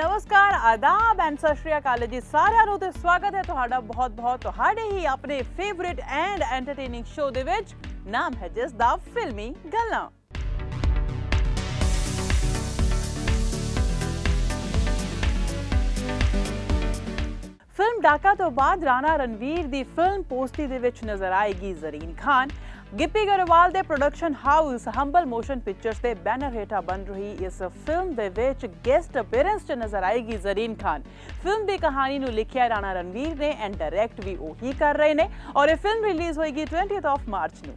ਨਮਸਕਾਰ ਆਦਾਬ ਐਂਡ ਸਤਿ ਸ਼੍ਰੀ ਅਕਾਲ ਜੀ ਸਾਰਿਆਂ ਨੂੰ ਤੇ ਸਵਾਗਤ ਹੈ ਤੁਹਾਡਾ ਬਹੁਤ-ਬਹੁਤ ਤੁਹਾਡੇ ਹੀ ਆਪਣੇ ਫੇਵਰਿਟ ਐਂਡ ਐਂਟਰਟੇਨਿੰਗ ਸ਼ੋਅ ਦੇ ਵਿੱਚ ਨਾਮ ਹੈ ਜਿਸ ਦਾ ਫਿਲਮੀ ਗੱਲਾਂ ਫਿਲਮ ਡਾਕਾ ਤੋਂ ਬਾਅਦ ਰਾਣਾ ਰਣਵੀਰ ਦੀ ਫਿਲਮ ਪੋਸਟੀ ਦੇ ਵਿੱਚ ਨਜ਼ਰ ਆਏਗੀ ਜ਼ਰੀਨ ਖਾਨ ਗਿੱਪੀ ਗਰੇਵਾਲ ਦੇ production house Humble Motion Pictures ਦੇ ਬੈਨਰ ਹੇਠਾਂ ਬਣ ਰਹੀ ਇਸ ਫਿਲਮ ਦੇ ਵਿੱਚ ਗੈਸਟ ਅਪੀਅਰੈਂਸ 'ਚ ਨਜ਼ਰ ਆਏਗੀ ਜ਼ਰੀਨ ਖਾਨ। ਫਿਲਮ ਦੀ ਕਹਾਣੀ ਨੂੰ ਲਿਖਿਆ ਰਾਣਾ ਰਣਵੀਰ ਨੇ ਐਂਡ ਡਾਇਰੈਕਟ ਵੀ ਉਹੀ ਕਰ ਰਹੇ ਨੇ ਔਰ ਇਹ ਫਿਲਮ ਰਿਲੀਜ਼ ਹੋਏਗੀ 20th ਆਫ ਮਾਰਚ ਨੂੰ।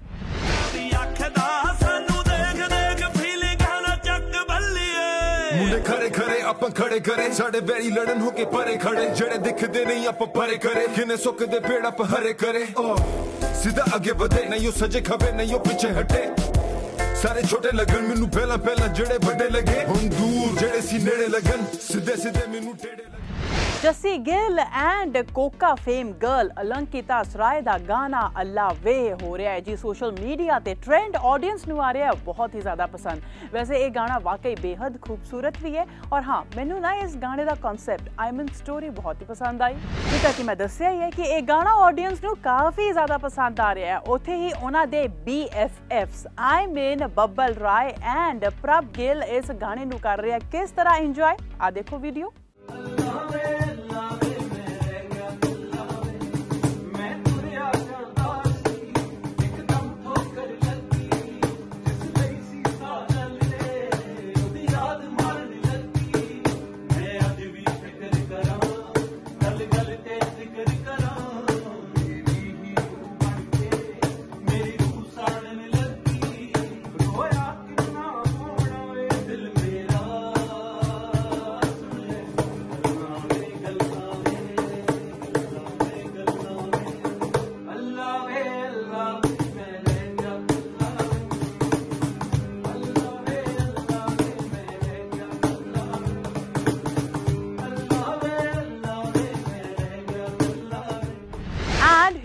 ਮੁੰਡੇ ਖੜੇ ਖੜੇ, ਆਪਾਂ ਖੜੇ ਕਰੇ ਸਾਡੇ ਬੈਰੀ ਲੜਨ ਹੋ ਕੇ ਪਰੇ ਖੜੇ। ਜਿਹੜੇ ਦਿਖਦੇ ਨਹੀਂ, ਆਪਾਂ ਪਰੇ ਕਰੇ। ਕਿਨੇ ਸੁੱਕਦੇ ਪੇੜ ਆਪਾਂ ਹਰੇ ਕਰੇ। ਸਿੱਧਾ ਅੱਗੇ ਵਧੇ। ਨਹੀਂ, ਉਹ ਸਜੇ ਖਬੇ, ਨਹੀਂ, ਉਹ ਪਿੱਛੇ ਹਟੇ। ਸਾਰੇ ਛੋਟੇ ਲੱਗਣ, ਮੈਨੂੰ ਪਹਿਲਾਂ ਪਹਿਲਾਂ ਜਿਹੜੇ ਵੱਡੇ ਲੱਗੇ। ਹੁਣ ਦੂਰ ਜਿਹੜੇ ਸੀ ਨੇੜੇ ਲੱਗਣ। ਸਿੱਧੇ ਸਿੱਧੇ ਮੈਨੂੰ ਟੇੜੇ Jassi Gill and Koka fame girl Alankita Saraye ਦਾ ਗਾਣਾ ਅੱਲਾ ਵੇ ਹੋ ਰਿਹਾ ਹੈ। ਜੀ, ਸੋਸ਼ਲ ਮੀਡੀਆ ਤੇ ਟ੍ਰੈਂਡ ਆਡੀਅנס ਨੂੰ ਆ ਰਿਹਾ ਹੈ, ਬਹੁਤ ਹੀ ਜ਼ਿਆਦਾ ਪਸੰਦ। ਵੈਸੇ ਇਹ ਗਾਣਾ ਵਾਕਈ ਬੇਹੱਦ ਖੂਬਸੂਰਤ ਵੀ ਹੈ ਔਰ ਹਾਂ, ਮੈਨੂੰ ਨਾ ਇਸ ਗਾਣੇ ਦਾ ਕਨਸੈਪਟ ਆਈ ਮੀਨ ਸਟੋਰੀ ਬਹੁਤ ਹੀ ਪਸੰਦ ਆਈ। ਜਿੱਦਾਂ ਕਿ ਮੈਂ ਦੱਸਿਆ ਹੀ ਹੈ ਕਿ ਇਹ ਗਾਣਾ ਆਡੀਅנס ਨੂੰ ਕਾਫੀ ਜ਼ਿਆਦਾ ਪਸੰਦ ਆ ਰਿਹਾ ਹੈ। ਉੱਥੇ ਹੀ ਉਹਨਾਂ ਦੇ B F Fs I mean Babbal Rai and Prabh Gill ਇਸ ਗਾਣੇ ਨੂੰ ਕਰ ਰਿਹਾ ਕਿਸ ਤਰ੍ਹਾਂ ਇੰਜੋਏ ਆ ਦੇਖੋ video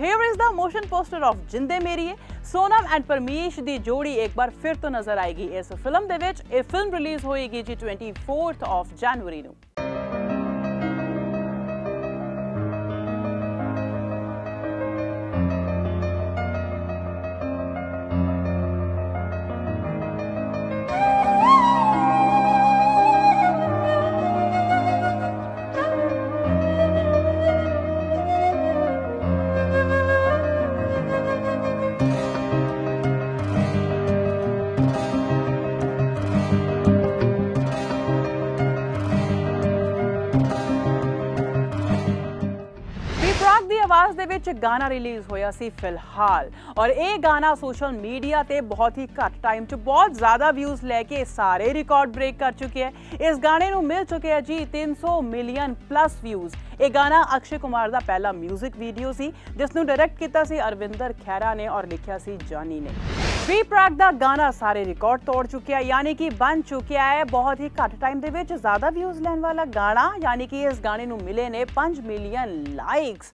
and here is the motion poster Jinde Meriye Sonam and Parmesh ਦੀ ਜੋੜੀ ਇੱਕ ਵਾਰ ਫਿਰ ਤੋਂ ਨਜ਼ਰ ਆਏਗੀ ਇਸ ਫਿਲਮ ਦੇ ਵਿੱਚ। ਇਹ ਫਿਲਮ ਰਿਲੀਜ਼ ਹੋਏਗੀ ਜੀ 24th ਆਫ ਜਨਵਰੀ ਨੂੰ। ਵਿੱਚ ਗਾਣਾ ਰਿਲੀਜ਼ ਹੋਇਆ ਸੀ ਫਿਲਹਾਲ। ਔਰ ਇਹ ਗਾਣਾ ਸੋਸ਼ਲ ਮੀਡੀਆ ਤੇ ਬਹੁਤ ਹੀ ਘੱਟ ਟਾਈਮ 'ਚ ਬਹੁਤ ਜ਼ਿਆਦਾ ਵਿਊਜ਼ ਲੈ ਕੇ ਸਾਰੇ ਰਿਕਾਰਡ ਬ੍ਰੇਕ ਕਰ ਚੁੱਕਿਆ ਹੈ। ਇਸ ਗਾਣੇ ਨੂੰ ਮਿਲ ਚੁੱਕਿਆ ਜੀ 300 ਮਿਲੀਅਨ ਪਲੱਸ ਵਿਊਜ਼ ਇਹ ਗਾਣਾ ਅਕਸ਼ੇ ਕੁਮਾਰ ਦਾ ਪਹਿਲਾ 뮤직 ਵੀਡੀਓ ਸੀ, ਜਿਸ ਨੂੰ ਡਾਇਰੈਕਟ ਕੀਤਾ ਸੀ ਅਰਵਿੰਦਰ ਖੈਰਾ ਨੇ ਔਰ ਲਿਖਿਆ ਸੀ ਜਾਨੀ ਨੇ। ਵੀ ਪ੍ਰਾਗ ਦਾ ਗਾਣਾ ਸਾਰੇ ਰਿਕਾਰਡ ਤੋੜ ਚੁੱਕਿਆ ਯਾਨੀ ਕਿ ਬਣ ਚੁੱਕਿਆ ਹੈ। ਬਹੁਤ ਹੀ ਘੱਟ ਟਾਈਮ ਦੇ ਵਿੱਚ ਜ਼ਿਆਦਾ ਵਿਊਜ਼ ਲੈਣ ਵਾਲਾ ਗਾਣਾ, ਯਾਨੀ ਕਿ ਇਸ ਗਾਣੇ ਨੂੰ ਮਿਲੇ ਨੇ 5 ਮਿਲੀਅਨ ਲਾਈਕਸ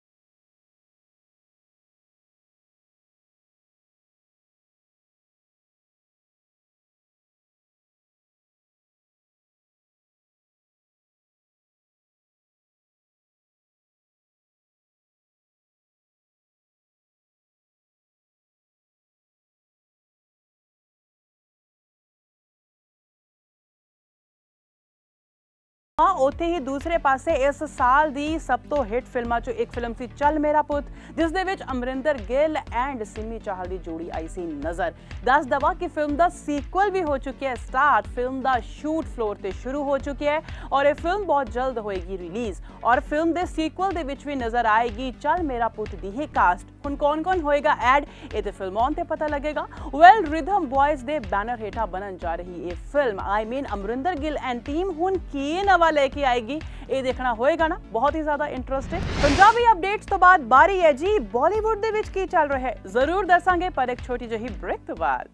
ਹਾਂ ਉੱਥੇ ਹੀ ਦੂਸਰੇ ਪਾਸੇ ਇਸ ਸਾਲ ਦੀ ਸਭ ਤੋਂ ਹਿੱਟ ਫਿਲਮਾਂ ਚੋਂ ਇੱਕ ਫਿਲਮ ਸੀ ਚੱਲ ਮੇਰਾ ਪੁੱਤ ਜਿਸ ਦੇ ਵਿੱਚ ਅਮਰਿੰਦਰ ਗਿੱਲ ਐਂਡ ਸਿੰਮੀ ਚਾਹਲ ਦੀ ਜੋੜੀ ਆਈ ਸੀ ਨਜ਼ਰ ਦੱਸ ਦਵਾ ਕਿ ਫਿਲਮ ਦਾ ਸੀਕੁਅਲ ਵੀ ਹੋ ਚੁੱਕਿਆ ਹੈ ਸਟਾਰਟ ਫਿਲਮ ਦਾ ਸ਼ੂਟ ਫਲੋਰ ਤੇ ਸ਼ੁਰੂ ਹੋ ਚੁੱਕਿਆ ਹੈ ਔਰ ਇਹ ਫਿਲਮ ਬਹੁਤ ਜਲਦ ਹੋਏਗੀ ਰਿਲੀਜ਼ ਔਰ ਫਿਲਮ ਦੇ ਸੀਕੁਅਲ ਦੇ ਵਿੱਚ ਵੀ ਨਜ਼ਰ ਆਏਗੀ ਚੱਲ ਮੇਰਾ ਪੁੱਤ ਦੀ ਹੀ ਕਾਸਟ ਹੁਣ ਕੌਣ-ਕੌਣ ਹੋਏਗਾ ਐਡ ਇਹ ਤੇ ਫਿਲਮਾਂ ਤੇ ਪਤਾ ਲੱਗੇਗਾ ਵੈਲ ਰਿਦਮ ਬॉयਜ਼ ਦੇ ਬੈਨਰ ਹੇਠਾਂ ਬਣਨ ਜਾ ਰਹੀ ਇਹ film I mean Amrinder Gill and team ਹੁਣ ਕੀ ਨਵਾਂ ਲੈ ਕੇ ਆਏਗੀ। ਇਹ ਦੇਖਣਾ ਹੋਏਗਾ ਨਾ, ਬਹੁਤ ਹੀ ਜ਼ਿਆਦਾ ਇੰਟਰਸਟਿੰਗ ਪੰਜਾਬੀ ਅਪਡੇਟਸ ਤੋਂ ਬਾਅਦ ਬਾਰੀ ਹੈ ਜੀ ਬਾਲੀਵੁੱਡ ਦੇ ਵਿੱਚ ਕੀ ਚੱਲ ਰਿਹਾ ਹੈ? ਜ਼ਰੂਰ ਦੱਸਾਂਗੇ, ਪਰ ਇੱਕ ਛੋਟੀ ਜਿਹੀ ਬ੍ਰੇਕ ਤੋਂ ਬਾਅਦ।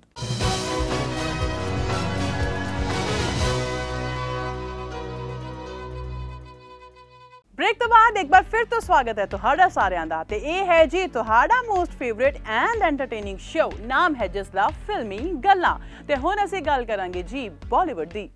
ਬ੍ਰੇਕ ਤੋਂ ਬਾਅਦ ਇੱਕ ਵਾਰ ਫਿਰ ਤੋਂ ਸਵਾਗਤ ਹੈ ਤੁਹਾਡਾ ਸਾਰਿਆਂ ਦਾ, ਤੇ ਇਹ ਹੈ ਜੀ ਤੁਹਾਡਾ most favourite and entertaining show ਨਾਮ ਹੈ ਜਿਸ ਦਾ ਫਿਲਮੀ ਗੱਲਾਂ। ਤੇ ਹੁਣ ਅਸੀਂ ਗੱਲ ਕਰਾਂਗੇ ਜੀ ਬਾਲੀਵੁੱਡ ਦੀ।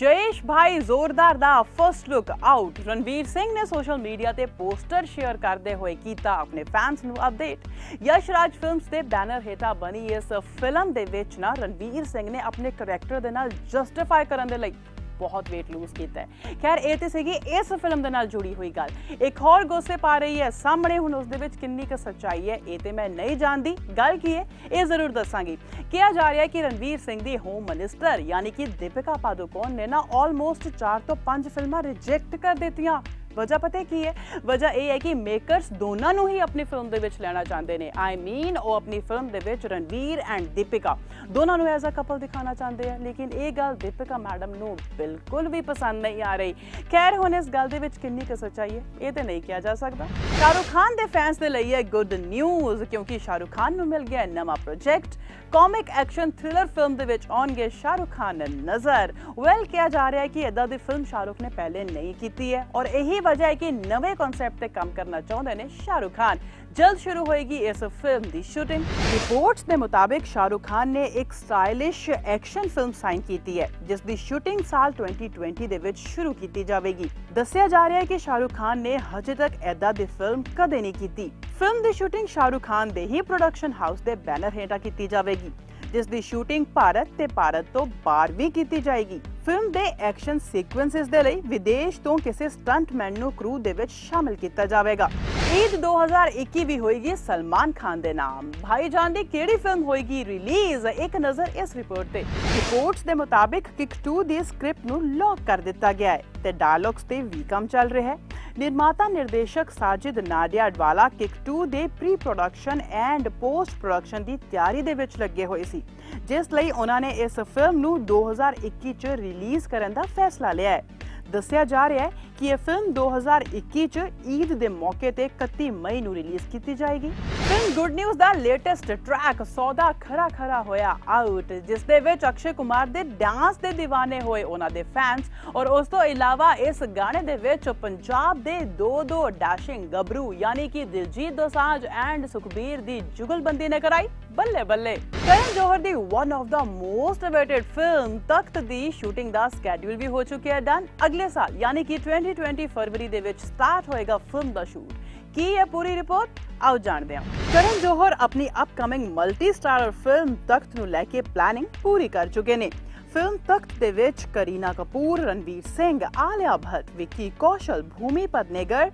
ਜયેਸ਼ ਭਾਈ ਜ਼ੋਰਦਾਰ ਦਾ first look out Ranveer Singh ਨੇ ਸੋਸ਼ਲ ਮੀਡੀਆ ਤੇ ਪੋਸਟਰ ਸ਼ੇਅਰ ਕਰਦੇ ਹੋਏ ਕੀਤਾ ਆਪਣੇ ਫੈਨਸ ਨੂੰ ਅਪਡੇਟ ਯਸ਼ ਰਾਜ ਫਿਲਮਸ ਦੇ ਬੈਨਰ ਹੇਠਾਂ ਬਣੀ ਇਸ ਫਿਲਮ ਦੇ ਵਿੱਚ ਨਾ ਰਣਵੀਰ ਸਿੰਘ ਨੇ ਆਪਣੇ ਕੈਰੈਕਟਰ ਦੇ ਨਾਲ ਜਸਟੀਫਾਈ ਕਰਨ ਦੇ ਲਈ ਬਹੁਤ weight lose ਕੀਤਾ ਹੈ। ਖੈਰ, ਇਹ ਤੇ ਸੀਗੀ ਇਸ ਫਿਲਮ ਦੇ ਨਾਲ ਜੁੜੀ ਹੋਈ ਗੱਲ। ਇੱਕ ਹੋਰ ਗੋਸੇ ਪਾ ਰਹੀ ਹੈ। ਸਾਹਮਣੇ ਹੁਣ ਉਸ ਦੇ ਵਿੱਚ ਕਿੰਨੀ ਕੁ ਸੱਚਾਈ ਹੈ, ਇਹ ਤੇ ਮੈਂ ਨਹੀਂ ਜਾਣਦੀ। ਗੱਲ ਕੀ ਹੈ? ਇਹ ਜ਼ਰੂਰ ਦੱਸਾਂਗੀ। ਕਿਹਾ ਜਾ ਰਿਹਾ ਹੈ ਕਿ ਰਣਵੀਰ ਸਿੰਘ ਦੀ ਹੋਮ ਮਿਨਿਸਟਰ ਯਾਨੀ ਕਿ ਦੀਪਿਕਾ ਪਾਦੂਕੋਣ ਨੇ ਨਾ ਆਲਮੋਸਟ 4 ਤੋਂ 5 ਫਿਲਮਾਂ ਰਿਜੈਕਟ ਕਰ ਦਿੱਤੀਆਂ। ਵਜ੍ਹਾ ਪਤਾ ਕੀ ਹੈ? ਵਜ੍ਹਾ ਇਹ ਹੈ ਕਿ ਮੇਕਰਸ ਦੋਨਾਂ ਨੂੰ ਹੀ ਆਪਣੀ ਫਿਲਮ ਦੇ ਵਿੱਚ ਲੈਣਾ ਚਾਹੁੰਦੇ ਨੇ। ਆਈ ਮੀਨ ਉਹ ਆਪਣੀ ਫਿਲਮ ਦੇ ਵਿੱਚ ਰਣਵੀਰ ਐਂਡ ਦੀਪਿਕਾ। ਦੋਨਾਂ ਨੂੰ ਐਜ਼ ਅ ਕਪਲ ਦਿਖਾਉਣਾ ਚਾਹੁੰਦੇ ਆ। ਲੇਕਿਨ ਇਹ ਗੱਲ ਦੀਪਿਕਾ ਮੈਡਮ ਨੂੰ ਬਿਲਕੁਲ ਵੀ ਪਸੰਦ ਨਹੀਂ ਆ ਰਹੀ। ਖੈਰ, ਹੁਣ ਇਸ ਗੱਲ ਦੇ ਵਿੱਚ ਕਿੰਨੀ ਕੁ ਸੱਚਾਈ ਹੈ, ਇਹ ਤੇ ਨਹੀਂ ਕਿਹਾ ਜਾ ਸਕਦਾ। ਸ਼ਾਹਰੁਖ ਖਾਨ ਦੇ ਫੈਨਸ ਦੇ ਲਈ ਹੈ ਗੁੱਡ ਨਿਊਜ਼ ਕਿਉਂਕਿ ਸ਼ਾਹਰੁਖ ਖਾਨ ਨੂੰ ਮਿਲ ਗਿਆ ਨਵਾਂ project comic action thriller film ਦੇ ਵਿੱਚ ਆਉਣਗੇ ਸ਼ਾਹਰੁਖ ਖਾਨ ਨਜ਼ਰ। ਵੈਲ ਕਿਹਾ ਜਾ ਰਿਹਾ ਹੈ ਕਿ ਇਦਾਂ ਦੀ ਫਿਲਮ ਸ਼ਾਹਰੁਖ ਨੇ ਪਹਿਲੇ ਨਹੀਂ ਕੀਤੀ ਹੈ ਔਰ ਇਹੀ ਵਜ੍ਹਾ ਹੈ ਕਿ ਨਵੇਂ ਕਨਸੈਪਟ ਤੇ ਕੰਮ ਕਰਨਾ ਚਾਹੁੰਦੇ ਨੇ ਸ਼ਾਹਰੁਖ ਖਾਨ। ਜਲਦ ਸ਼ੁਰੂ ਹੋਏਗੀ ਇਸ ਫਿਲਮ ਦੀ ਸ਼ੂਟਿੰਗ ਰਿਪੋਰਟਸ ਦੇ ਮੁਤਾਬਿਕ ਸ਼ਾਹਰੁਖ ਖਾਨ ਨੇ ਇੱਕ ਸਟਾਈਲਿਸ਼ ਐਕਸ਼ਨ ਫਿਲਮ ਸਾਈਨ ਕੀਤੀ ਹੈ, ਜਿਸ ਦੀ ਸ਼ੂਟਿੰਗ ਸਾਲ 2020 ਦੇ ਵਿੱਚ ਸ਼ੁਰੂ ਕੀਤੀ ਜਾਵੇਗੀ। ਦੱਸਿਆ ਜਾ ਰਿਹਾ ਹੈ ਕਿ ਸ਼ਾਹਰੁਖ ਖਾਨ ਨੇ ਹਜੇ ਤੱਕ ਐਦਾਂ ਦੀ ਫਿਲਮ ਕਦੇ ਨਹੀਂ ਕੀਤੀ। ਫਿਲਮ ਦੀ ਸ਼ੂਟਿੰਗ ਸ਼ਾਹਰੁਖ ਖਾਨ ਦੇ ਹੀ ਪ੍ਰੋਡਕਸ਼ਨ ਹਾਊਸ ਦੇ ਬੈਨਰ ਹੇਠਾਂ ਕੀਤੀ ਜਾਵੇਗੀ, ਜਿਸ ਦੀ ਸ਼ੂਟਿੰਗ ਭਾਰਤ ਤੇ ਭਾਰਤ ਤੋਂ ਬਾਹਰ ਵੀ ਕੀਤੀ ਜਾਏਗੀ। ਫਿਲਮ ਦੇ ਐਕਸ਼ਨ ਸੀਕੁਐਂਸਸ ਦੇ ਲਈ ਵਿਦੇਸ਼ ਤੋਂ ਕਿਸੇ ਸਟੰਟਮੈਨ ਨੂੰ ਕਰੂ ਦੇ ਵਿੱਚ ਸ਼ਾਮਿਲ ਕੀਤਾ ਜਾਵੇਗਾ। ਈਦ 2021 ਵੀ ਹੋਏਗੀ ਸਲਮਾਨ ਖਾਨ ਦੇ ਨਾਮ। ਭਾਈਜਾਨ ਦੀ ਕਿਹੜੀ ਫਿਲਮ ਹੋਏਗੀ ਰਿਲੀਜ਼ ਇੱਕ ਨਜ਼ਰ ਇਸ ਰਿਪੋਰਟ ਤੇ। ਰਿਪੋਰਟਸ ਦੇ ਮੁਤਾਬਿਕ ਕਿਕ 2 ਦੀ ਸਕ੍ਰਿਪਟ ਨੂੰ ਲੌਕ ਕਰ ਦਿੱਤਾ ਗਿਆ ਹੈ ਤੇ ਡਾਇਲੌਗਸ ਤੇ ਵੀ ਕੰਮ ਚੱਲ ਰਿਹਾ ਹੈ। ਨਿਰਮਾਤਾ ਨਿਰਦੇਸ਼ਕ ਸਾਜਿਦ ਨਾਡਿਆ ਅਡਵਾਲਾ ਕਿਕ 2 ਦੇ pre production and post production ਦੀ ਤਿਆਰੀ ਦੇ ਵਿੱਚ ਲੱਗੇ ਹੋਏ ਸੀ, ਜਿਸ ਲਈ ਉਹਨਾਂ ਨੇ ਇਸ ਫਿਲਮ ਨੂੰ 2021 ਚ ਰਿਲੀਜ਼ ਕਰਨ ਦਾ ਫੈਸਲਾ ਲਿਆ ਹੈ। ਦੱਸਿਆ ਜਾ ਰਿਹਾ ਹੈ ਕਿ ਇਹ ਫਿਲਮ 2021 ਚ ਈਦ ਦੇ ਮੌਕੇ ਤੇ 31 ਮਈ ਨੂੰ ਰਿਲੀਜ਼ ਕੀਤੀ ਜਾਏਗੀ। ਫਿਲਮ ਗੁੱਡ ਨਿਊਜ਼ ਦਾ ਲੇਟੈਸਟ ਟਰੈਕ ਸੌਦਾ ਖਰਾ ਖਰਾ ਹੋਇਆ ਆਊਟ ਜਿਸ ਦੇ ਵਿੱਚ ਅਕਸ਼ੇ ਕੁਮਾਰ ਦੇ ਡਾਂਸ ਦੇ دیਵਾਨੇ ਹੋਏ ਉਹਨਾਂ ਦੇ ਫੈਨਸ ਔਰ ਉਸ ਤੋਂ ਇਲਾਵਾ ਇਸ ਗਾਣੇ ਦੇ ਵਿੱਚ ਪੰਜਾਬ ਦੇ ਦੋ ਦੋ ਡੈਸ਼ਿੰਗ ਗੱਭਰੂ, ਯਾਨੀ ਕਿ ਦਿਲਜੀਤ ਦੋਸਾਂਝ ਐਂਡ ਸੁਖਬੀਰ ਦੀ ਜੁਗਲਬੰਦੀ ਨੇ ਕਰਾਈ। ਬੱਲੇ ਬੱਲੇ ਕਰਨ ਜੋਹਰ ਦੀ one of the most awaited film Takht the shooting ਦਾ ਸਕੇਡਿਊਲ ਵੀ ਹੋ ਚੁੱਕਿਆ ਹੈ ਡਨ ਅਗਲੇ ਸਾਲ, ਯਾਨੀ ਕਿ 2020 ਫਰਵਰੀ ਦੇ ਵਿੱਚ ਸਟਾਰਟ ਹੋਏਗਾ ਫਿਲਮ ਦਾ ਸ਼ੂਟ ਕੀ ਹੈ ਪੂਰੀ ਰਿਪੋਰਟ ਆਓ ਜਾਣਦੇ ਹਾਂ। ਕਰਨ ਜੋਹਰ ਆਪਣੀ upcoming multi starrer film Takht ਨੂੰ ਲੈ ਕੇ ਪਲੈਨਿੰਗ ਪੂਰੀ ਕਰ ਚੁੱਕੇ ਨੇ। ਫਿਲਮ ਤਖਤ ਦੇ ਵਿੱਚ ਕਰੀਨਾ ਕਪੂਰ ਰਣਵੀਰ ਸਿੰਘ ਆਲਿਆ ਭੱਟ ਵਿੱਕੀ ਕੌਸ਼ਲ ਭੂਮੀ ਪਦਨੇਗਰ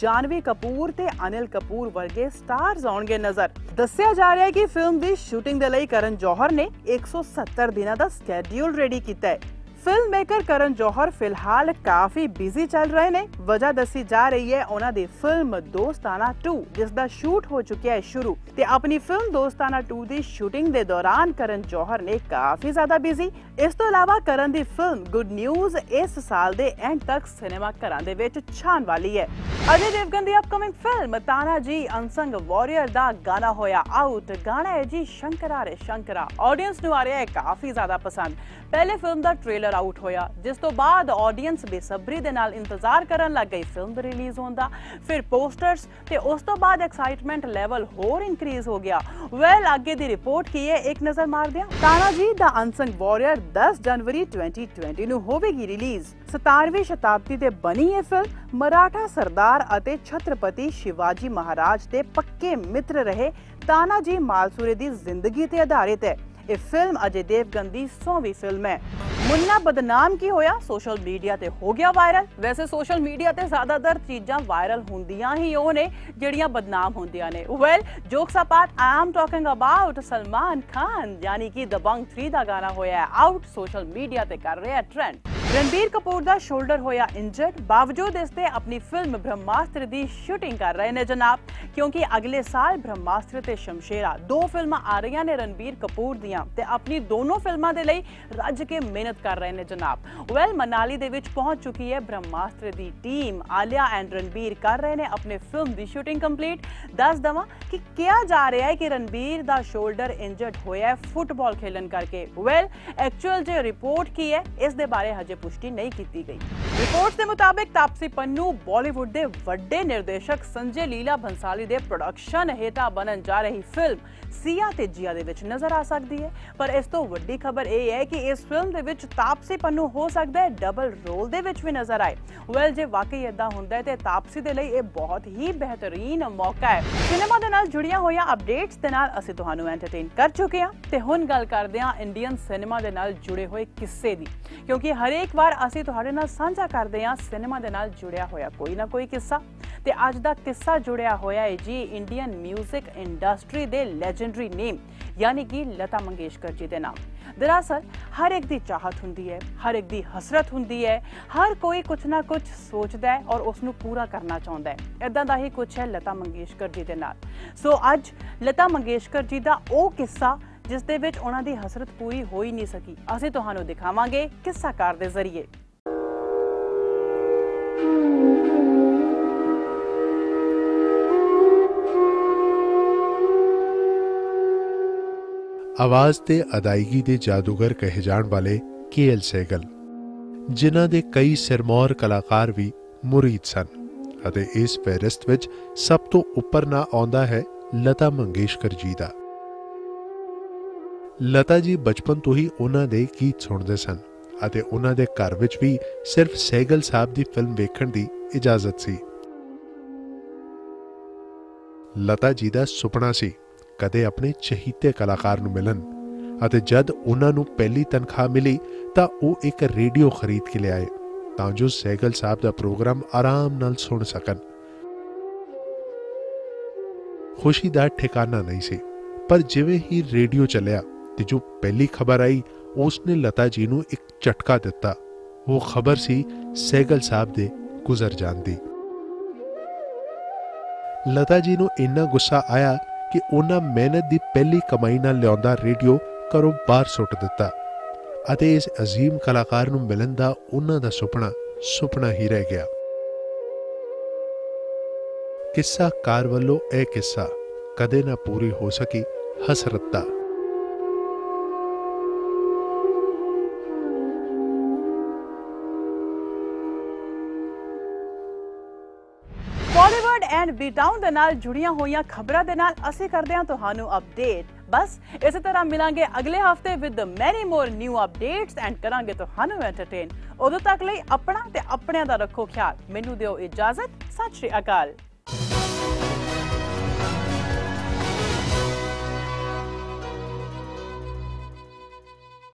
ਜਾਨਵੀ ਕਪੂਰ ਤੇ ਅਨਿਲ ਕਪੂਰ ਵਰਗੇ ਸਟਾਰਸ ਆਉਣਗੇ ਨਜ਼ਰ ਦੱਸਿਆ ਜਾ ਰਿਹਾ ਹੈ ਕਿ ਫਿਲਮ ਦੀ ਸ਼ੂਟਿੰਗ ਦੇ ਲਈ ਕਰਨ ਜੋਹਰ ਨੇ 170 ਦਿਨਾਂ ਦਾ ਸਕੇਡਿਊਲ ਰੈਡੀ ਕੀਤਾ ਹੈ ਫਿਲਮ ਮੇਕਰ ਕਰਨ ਜੋਹਰ ਫਿਲਹਾਲ ਕਾਫੀ ਬਿਜ਼ੀ ਚੱਲ ਰਹੇ ਨੇ। ਵਜ੍ਹਾ ਦੱਸੀ ਜਾ ਰਹੀ ਹੈ ਉਹਨਾਂ ਦੀ ਫਿਲਮ ਦੋਸਤਾਨਾ 2 ਜਿਸ ਦਾ ਸ਼ੂਟ ਹੋ ਚੁੱਕਿਆ ਹੈ ਸ਼ੁਰੂ। ਤੇ ਆਪਣੀ ਫਿਲਮ ਦੋਸਤਾਨਾ 2 ਦੀ ਸ਼ੂਟਿੰਗ ਦੇ ਦੌਰਾਨ ਕਰਨ ਜੋਹਰ ਨੇ ਕਾਫੀ ਜ਼ਿਆਦਾ ਬਿਜ਼ੀ ਇਸ ਤੋਂ ਇਲਾਵਾ ਕਰਨ ਦੀ ਫਿਲਮ ਗੁੱਡ ਨਿਊਜ਼ ਇਸ ਸਾਲ ਦੇ ਐਂਡ ਤੱਕ ਸਿਨੇਮਾ ਘਰਾਂ ਦੇ ਵਿੱਚ ਛਾਣ ਵਾਲੀ ਹੈ। ਅਜੇ ਦੇਵਗਨ ਦੀ upcoming film Tanhaji unsung warrior ਦਾ ਗਾਣਾ ਹੋਇਆ ਆਊਟ ਗਾਣਾ ਹੈ ਜੀ ਸ਼ੰਕਰਾ ਰੇ ਸ਼ੰਕਰਾ। ਆਡੀਅנס ਨੂੰ ਆ ਰਿਹਾ ਹੈ ਕਾਫੀ ਜ਼ਿਆਦਾ ਪਸੰਦ। ਪਹਿਲੇ ਫਿਲਮ ਦਾ ਟ੍ਰੇਲਰ ਆਊਟ ਹੋਇਆ। ਜਿਸ ਤੋਂ ਬਾਅਦ ਆਡੀਅנס ਬੇਸਬਰੀ ਦੇ ਨਾਲ ਇੰਤਜ਼ਾਰ ਕਰਨ ਲੱਗ ਗਈ। ਫਿਲਮ ਦੇ ਰਿਲੀਜ਼ ਹੋਣ ਦਾ। ਫਿਰ ਪੋਸਟਰਸ ਤੇ ਉਸ ਤੋਂ ਬਾਅਦ ਐਕਸਾਈਟਮੈਂਟ ਲੈਵਲ ਹੋਰ ਇਨਕਰੀਜ਼ ਹੋ ਗਿਆ। ਵੈਲ ਅੱਗੇ ਦੀ ਰਿਪੋਰਟ ਕੀ ਹੈ? ਇੱਕ ਨਜ਼ਰ ਮਾਰਦੇ ਹਾਂ ਤਾਨਾ ਜੀ ਦਾ ਅਨਸੰਗ ਵਾਰੀਅਰ 10 ਜਨਵਰੀ 2020 ਨੂੰ ਹੋਵੇਗੀ ਰਿਲੀਜ਼ 17ਵੀਂ ਸ਼ਤਾਬਦੀ ਤੇ ਬਣੀ ਇਹ ਫਿਲਮ ਮਰਾਠਾ ਸਰਦਾਰ ਅਤੇ ਛਤਰਪਤੀ ਸ਼ਿਵਾਜੀ ਮਹਾਰਾਜ ਦੇ ਪੱਕੇ ਮਿੱਤਰ ਰਹੇ। ਤਾਨਾ ਜੀ ਮਾਲਸੂਰੇ ਦੀ ਜ਼ਿੰਦਗੀ ਤੇ ਆਧਾਰਿਤ ਹੈ। ਇਹ ਫਿਲਮ ਅਜੇ ਦੇਵਗਨ ਦੀ 100ਵੀਂ ਫਿਲਮ ਹੈ। ਮੁੰਨਾ ਬਦਨਾਮ ਕੀ ਹੋਇਆ? ਸੋਸ਼ਲ ਮੀਡੀਆ ਤੇ ਹੋ ਗਿਆ ਵਾਇਰਲ ਵੈਸੇ ਸੋਸ਼ਲ ਮੀਡੀਆ ਤੇ ਜ਼ਿਆਦਾਤਰ ਚੀਜ਼ਾਂ ਵਾਇਰਲ ਹੁੰਦੀਆਂ ਹੀ ਉਹ ਨੇ, ਜਿਹੜੀਆਂ ਬਦਨਾਮ ਹੁੰਦੀਆਂ ਨੇ। Well jokes apart I am talking about Salman Khan ਯਾਨੀ ਕਿ ਦਬੰਗ 3 ਦਾ ਗਾਣਾ ਹੋਇਆ ਆਊਟ ਸੋਸ਼ਲ ਮੀਡੀਆ ਤੇ ਕਰ ਰਿਹਾ ਟ੍ਰੈਂਡ ਰਣਬੀਰ ਕਪੂਰ ਦਾ ਸ਼ੋਲਡਰ ਹੋਇਆ ਇੰਜਰਡ ਬਾਵਜੂਦ ਇਸ ਤੇ ਆਪਣੀ ਫਿਲਮ ਬ੍ਰਹਮਾਸਤਰ ਦੀ ਸ਼ੂਟਿੰਗ ਕਰ ਰਹੇ ਨੇ ਜਨਾਬ, ਕਿਉਂਕਿ ਅਗਲੇ ਸਾਲ ਬ੍ਰਹਮਾਸਤਰ ਤੇ ਸ਼ਮਸ਼ੇਰਾ ਦੋ ਫਿਲਮਾਂ ਆ ਰਹੀਆਂ ਨੇ ਰਣਬੀਰ ਕਪੂਰ ਦੀਆਂ ਤੇ ਆਪਣੀ ਦੋਨੋਂ ਫਿਲਮਾਂ ਦੇ ਲਈ ਰੱਜ ਕੇ ਮਿਹਨਤ ਕਰ ਰਹੇ ਨੇ ਜਨਾਬ। ਵੈਲ ਮਨਾਲੀ ਦੇ ਵਿੱਚ ਪਹੁੰਚ ਚੁੱਕੀ ਹੈ ਬ੍ਰਹਮਾਸਤਰ ਦੀ ਟੀਮ ਆਲਿਆ ਐਂਡ ਰਣਬੀਰ ਕਰ ਰਹੇ ਨੇ ਆਪਣੇ ਫਿਲਮ ਦੀ ਸ਼ੂਟਿੰਗ ਕੰਪਲੀਟ ਦੱਸ ਦਵਾਂ ਕਿ ਕਿਹਾ ਜਾ ਰਿਹਾ ਹੈ ਕਿ ਰਣਬੀਰ ਦਾ ਸ਼ੋਲਡਰ ਇੰਜਰਡ ਹੋਇਆ ਹੈ ਫੁੱਟਬਾਲ ਖੇਲਣ ਕਰਕੇ। ਵੈਲ ਐਕਚੁਅਲ ਜੇ ਰਿਪੋਰਟ ਕੀ ਹੈ, ਇਸ ਦੇ ਬਾਰੇ ਹਜੇ ਪੁਸ਼ਟੀ ਨਹੀਂ ਕੀਤੀ ਗਈ। ਰਿਪੋਰਟਸ ਦੇ ਮੁਤਾਬਕ ਤਾਪਸੀ ਪੰਨੂ ਬਾਲੀਵੁੱਡ ਦੇ ਵੱਡੇ ਨਿਰਦੇਸ਼ਕ ਸੰਜੇ ਲੀਲਾ ਭੰਸਾਲੀ ਦੇ ਪ੍ਰੋਡਕਸ਼ਨ ਹੇਠਾਂ ਬਣਨ ਜਾ ਰਹੀ ਫਿਲਮ ਸੀਆ ਤੇ ਜੀਆ ਦੇ ਵਿੱਚ ਨਜ਼ਰ ਆ ਸਕਦੀ ਹੈ। ਪਰ ਇਸ ਤੋਂ ਵੱਡੀ ਖਬਰ ਇਹ ਹੈ ਕਿ ਇਸ ਫਿਲਮ ਦੇ ਵਿੱਚ ਤਾਪਸੀ ਪੰਨੂ ਹੋ ਸਕਦਾ ਹੈ। ਡਬਲ ਰੋਲ ਦੇ ਵਿੱਚ ਵੀ ਨਜ਼ਰ ਆਏ। ਵੈਲ ਜੇ ਵਾਕਈ ਇਦਾਂ ਹੁੰਦਾ ਹੈ, ਤੇ ਤਾਪਸੀ ਦੇ ਲਈ ਇਹ ਬਹੁਤ ਹੀ ਬਿਹਤਰੀਨ ਮੌਕਾ ਹੈ। ਸਿਨੇਮਾ ਦੇ ਨਾਲ ਜੁੜੀਆਂ ਹੋਈਆਂ ਅਪਡੇਟਸ ਦੇ ਨਾਲ ਅਸੀਂ ਤੁਹਾਨੂੰ ਐਂਟਰਟੇਨ ਕਰ ਚੁੱਕੇ ਹਾਂ। ਤੇ ਹੁਣ ਗੱਲ ਕਰਦੇ ਹਾਂ ਇੰਡੀਅਨ ਸਿਨੇਮਾ ਦੇ ਨਾਲ ਜੁੜੇ ਹੋਏ ਕਿੱਸੇ ਦੀ। ਕਿਉਂਕਿ ਹਰੇਕ ਵਾਰ ਅਸੀਂ ਤੁਹਾਡੇ ਨਾਲ ਸਾਂਝਾ ਕਰਦੇ ਹਾਂ ਸਿਨੇਮਾ ਦੇ ਨਾਲ ਜੁੜਿਆ ਹੋਇਆ ਕੋਈ ਨਾ ਕੋਈ ਕਿੱਸਾ। ਤੇ ਅੱਜ ਦਾ ਕਿੱਸਾ ਜੁੜਿਆ ਹੋਇਆ ਹੈ ਜੀ ਇੰਡੀਅਨ 뮤직 ਇੰਡਸਟਰੀ ਦੇ ਲੈਜੈਂਡਰੀ ਨੇਮ ਯਾਨੀ ਕਿ ਲਤਾ ਮੰਗੇਸ਼ਕਰ ਜੀ ਦੇ ਨਾਮ। ਦਰਅਸਲ, ਹਰ ਇੱਕ ਦੀ ਚਾਹਤ ਹੁੰਦੀ ਹੈ, ਹਰ ਇੱਕ ਦੀ ਹਸਰਤ ਹੁੰਦੀ ਹੈ, ਹਰ ਕੋਈ ਕੁਝ ਨਾ ਕੁਝ ਸੋਚਦਾ ਹੈ ਔਰ ਉਸ ਨੂੰ ਪੂਰਾ ਕਰਨਾ ਚਾਹੁੰਦਾ ਹੈ। ਇਦਾਂ ਦਾ ਹੀ ਕੁਝ ਹੈ ਲਤਾ ਮੰਗੇਸ਼ਕਰ ਜੀ ਦੇ ਨਾਲ। ਸੋ ਅੱਜ ਲਤਾ ਮੰਗੇਸ਼ਕਰ ਜੀ ਦਾ ਉਹ ਕਿੱਸਾ ਜਿਸ ਦੇ ਵਿੱਚ ਉਹਨਾਂ ਦੀ ਹਸਰਤ ਪੂਰੀ ਹੋ ਹੀ ਨਹੀਂ ਸਕੀ, ਅਸੀਂ ਤੁਹਾਨੂੰ ਦਿਖਾਵਾਂਗੇ ਕਿੱਸਾਕਾਰ ਦੇ ਜ਼ਰੀਏ। ਆਵਾਜ਼ ਤੇ ਅਦਾਇਗੀ ਦੇ ਜਾਦੂਗਰ ਕਹੇ ਜਾਣ ਵਾਲੇ ਕੇ ਐਲ ਸੈਗਲ, ਜਿਨ੍ਹਾਂ ਦੇ ਕਈ ਸਿਰਮੌਰ ਕਲਾਕਾਰ ਵੀ ਮੁਰੀਦ ਸਨ ਅਤੇ ਇਸ ਫਹਿਰਿਸਤ ਵਿੱਚ ਸਭ ਤੋਂ ਉੱਪਰ ਨਾ ਆਉਂਦਾ ਹੈ ਲਤਾ ਮੰਗੇਸ਼ਕਰ ਜੀ ਦਾ। ਲਤਾ ਜੀ ਬਚਪਨ ਤੋਂ ਹੀ ਉਹਨਾਂ ਦੇ ਗੀਤ ਸੁਣਦੇ ਸਨ ਅਤੇ ਉਹਨਾਂ ਦੇ ਘਰ ਵਿੱਚ ਵੀ ਸਿਰਫ ਸਹਿਗਲ ਸਾਹਿਬ ਦੀ ਫਿਲਮ ਵੇਖਣ ਦੀ ਇਜਾਜ਼ਤ ਸੀ। ਲਤਾ ਜੀ ਦਾ ਸੁਪਨਾ ਸੀ ਕਦੇ ਆਪਣੇ ਚਹੀਤੇ ਕਲਾਕਾਰ ਨੂੰ ਮਿਲਣ ਅਤੇ ਜਦ ਉਹਨਾਂ ਨੂੰ ਪਹਿਲੀ ਤਨਖਾਹ ਮਿਲੀ ਤਾਂ ਉਹ ਇੱਕ ਰੇਡੀਓ ਖਰੀਦ ਕੇ ਲਿਆਏ ਤਾਂ ਜੋ ਸਹਿਗਲ ਸਾਹਿਬ ਦਾ ਪ੍ਰੋਗਰਾਮ ਆਰਾਮ ਨਾਲ ਸੁਣ ਸਕਣ। ਖੁਸ਼ੀ ਦਾ ਠਿਕਾਣਾ ਨਹੀਂ ਸੀ, ਪਰ ਜਿਵੇਂ ਹੀ ਰੇਡੀਓ ਚੱਲਿਆ ਤੇ ਜੋ ਪਹਿਲੀ ਖਬਰ ਆਈ ਉਸ ਨੇ ਲਤਾ ਜੀ ਨੂੰ ਇੱਕ ਝਟਕਾ ਦਿੱਤਾ। ਉਹ ਖਬਰ ਸੀ ਸੈਗਲ ਸਾਹਿਬ ਦੇ ਗੁਜ਼ਰ ਜਾਣ ਦੀ। ਲਤਾ ਜੀ ਨੂੰ ਇੰਨਾ ਗੁੱਸਾ ਆਇਆ ਕਿ ਉਹਨਾਂ ਮਿਹਨਤ ਦੀ ਪਹਿਲੀ ਕਮਾਈ ਨਾਲ ਲਿਆਉਂਦਾ ਰੇਡੀਓ ਘਰੋਂ ਬਾਹਰ ਸੁੱਟ ਦਿੱਤਾ ਅਤੇ ਇਸ ਅਜ਼ੀਮ ਕਲਾਕਾਰ ਨੂੰ ਮਿਲਣ ਦਾ ਉਹਨਾਂ ਦਾ ਸੁਪਨਾ ਸੁਪਨਾ ਹੀ ਰਹਿ ਗਿਆ। ਕਿੱਸਾ ਕਾਰ ਵੱਲੋਂ ਇਹ ਕਿੱਸਾ ਕਦੇ ਨਾ ਪੂਰੀ ਹੋ ਸਕੀ ਹਸਰਤ ਦਾ। ਬਾਲੀਵੁੱਡ ਐਂਡ ਬੀਟਾਊਨ ਦੇ ਨਾਲ ਜੁੜੀਆਂ ਹੋਈਆਂ ਖਬਰਾਂ ਦੇ ਨਾਲ ਅਸੀਂ ਕਰਦੇ ਹਾਂ ਤੁਹਾਨੂੰ ਅਪਡੇਟ ਬਸ ਇਸੇ ਤਰ੍ਹਾਂ ਮਿਲਾਂਗੇ ਅਗਲੇ ਹਫ਼ਤੇ with many more new updates and ਕਰਾਂਗੇ ਤੁਹਾਨੂੰ ਐਂਟਰਟੇਨ ਉਦੋਂ ਤੱਕ ਲਈ ਆਪਣਾ ਤੇ ਆਪਣਿਆਂ ਦਾ ਰੱਖੋ ਖਿਆਲ। ਮੈਨੂੰ ਦਿਓ ਇਜਾਜ਼ਤ। ਸਤਿ ਸ਼੍ਰੀ ਅਕਾਲ।